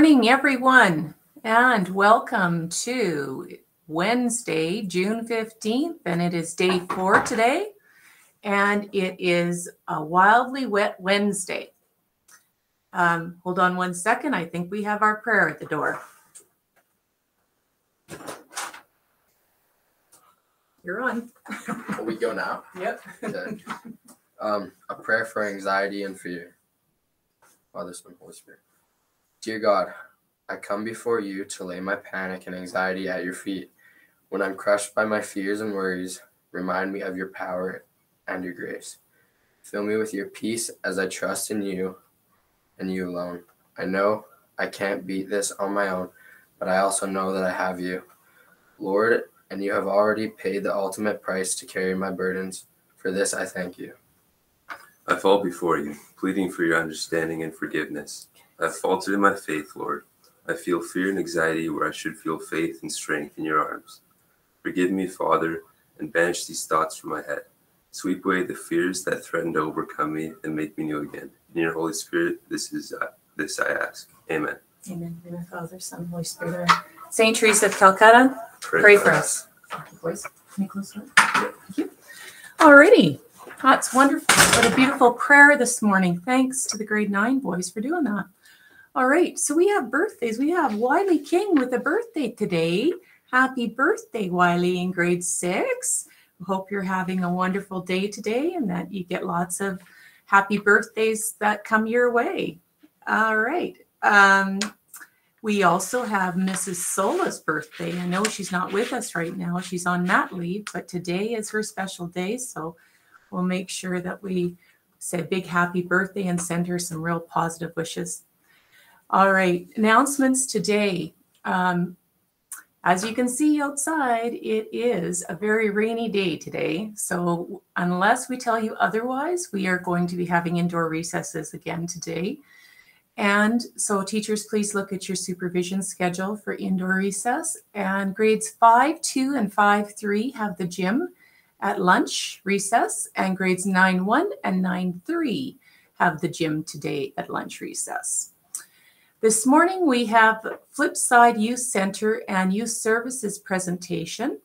morning, everyone, and welcome to Wednesday, June 15th, and it is day four today, and it is a wildly wet Wednesday. Um, hold on one second. I think we have our prayer at the door. You're on. Will we go now? Yep. Okay. Um, a prayer for anxiety and fear. Father, Son, Holy Spirit. Dear God, I come before you to lay my panic and anxiety at your feet. When I'm crushed by my fears and worries, remind me of your power and your grace. Fill me with your peace as I trust in you and you alone. I know I can't beat this on my own, but I also know that I have you. Lord, and you have already paid the ultimate price to carry my burdens. For this, I thank you. I fall before you, pleading for your understanding and forgiveness. I faltered in my faith, Lord. I feel fear and anxiety where I should feel faith and strength in your arms. Forgive me, Father, and banish these thoughts from my head. Sweep away the fears that threaten to overcome me and make me new again. In your Holy Spirit, this is uh, this I ask. Amen. Amen. In the Father, Son, Holy Spirit. Amen. Saint Teresa of Calcutta, pray for us. Boys, can you close the? Thank you. Alrighty. That's wonderful. What a beautiful prayer this morning. Thanks to the grade nine boys for doing that. All right. So we have birthdays. We have Wiley King with a birthday today. Happy birthday, Wiley, in grade six. Hope you're having a wonderful day today and that you get lots of happy birthdays that come your way. All right. Um, we also have Mrs. Sola's birthday. I know she's not with us right now. She's on mat leave, but today is her special day. So we'll make sure that we say big happy birthday and send her some real positive wishes. All right, announcements today. Um, as you can see outside, it is a very rainy day today. So unless we tell you otherwise, we are going to be having indoor recesses again today. And so teachers, please look at your supervision schedule for indoor recess. And grades five, two, and five, three have the gym at lunch recess, and grades 9 1 and 9 3 have the gym today at lunch recess. This morning we have Flipside Youth Center and Youth Services presentation.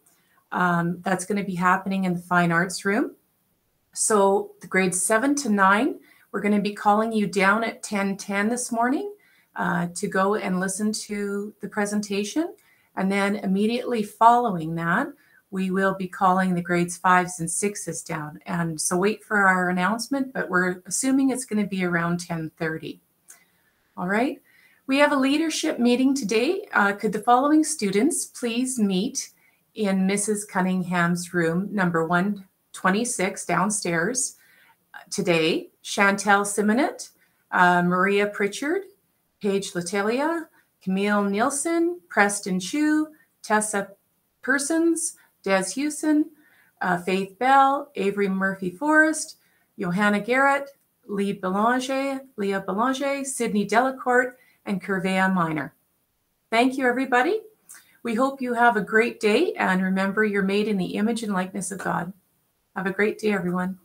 Um, that's going to be happening in the Fine Arts Room. So the grades 7 to 9, we're going to be calling you down at 1010 this morning uh, to go and listen to the presentation. And then immediately following that, we will be calling the grades fives and sixes down. And so wait for our announcement, but we're assuming it's going to be around 1030. All right. We have a leadership meeting today. Uh, could the following students please meet in Mrs. Cunningham's room, number 126 downstairs uh, today? Chantel Simonet, uh, Maria Pritchard, Paige Latelia, Camille Nielsen, Preston Chu, Tessa Persons, Des Hewson, uh, Faith Bell, Avery Murphy Forrest, Johanna Garrett, Lee Belanger, Leah Belanger, Sydney Delacourt, and Curvea Minor. Thank you, everybody. We hope you have a great day, and remember, you're made in the image and likeness of God. Have a great day, everyone.